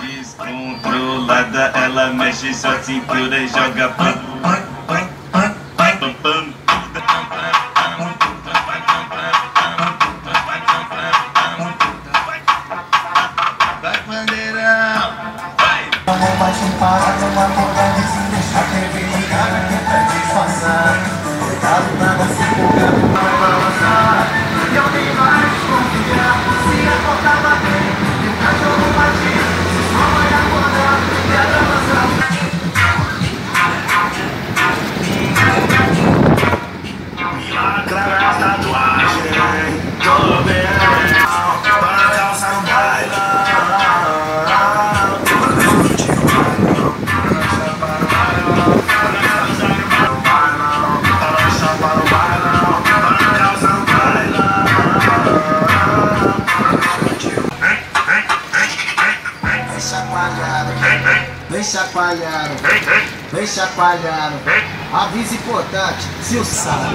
Descontrolada, ela mexe sua cintura e joga pam, pam, pam, pam, pam, pam. Vai, bandeirão! Vai! Não vai chupada, não há coragem se deixar TV ligada que pede disfarçar Cuidado pra não Milagrar a tatuagem, tô bem Para calçar um Vem chacoalhado, vem chacoalhado, vem chacoalhado. Aviso importante, se o sala.